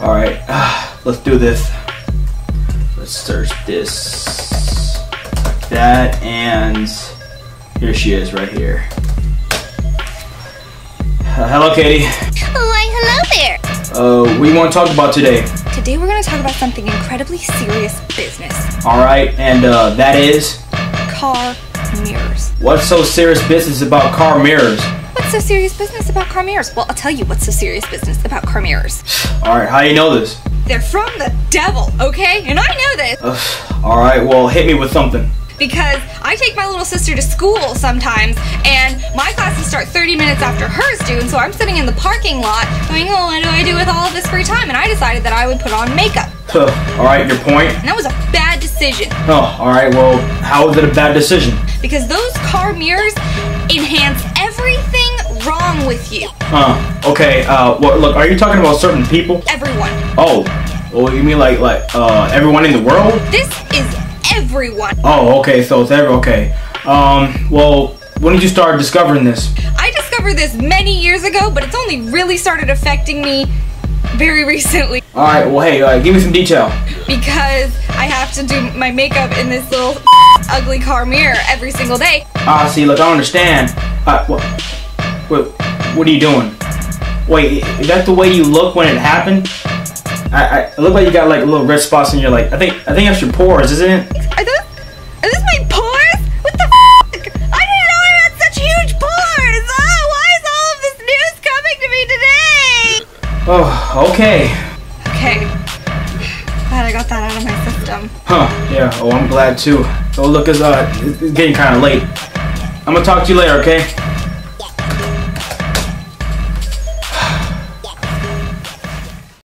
All right, let's do this. Let's search this, like that, and here she is right here. Uh, hello, Catie. Why, hello there. Uh, you want to talk about today? Today we're going to talk about something incredibly serious business. All right, and uh, that is Car mirrors. what's so serious business about car mirrors? What's so serious business about car mirrors? Well, I'll tell you what's so serious business about car mirrors. All right, how do you know this? They're from the devil, okay? And I know this Ugh, all right, well, hit me with something. because I take my little sister to school sometimes, and my classes start 30 minutes after hers do, and so I'm sitting in the parking lot going, oh, what do I do with all of this free time? And I decided that I would put on makeup. Huh, all right, your point. And that was a bad decision Oh, all right, well, how was it a bad decision? because those car mirrors enhance with you. Huh, okay, uh, what, look, are you talking about certain people? Everyone. Oh, well, you mean like, like, uh, everyone in the world? This is everyone. Oh, okay, so it's every, okay. Um, well, when did you start discovering this? I discovered this many years ago, but it's only really started affecting me very recently All right, well, hey, uh, give me some detail. because I have to do my makeup in this little ugly car mirror every single day. Ah, see, look, I understand. Uh, what, what, what are you doing? Wait, is that the way you look when it happened? I, I it look like you got like little red spots in your like. I think I think that's your pores, isn't it? Are those are those my pores? What the f? I didn't know I had such huge pores. Oh, why is all of this news coming to me today? Oh, okay. Okay. Glad I got that out of my system. Huh? Yeah. Oh, I'm glad too. Oh, look, it's uh, it's getting kind of late. I'm gonna talk to you later, okay?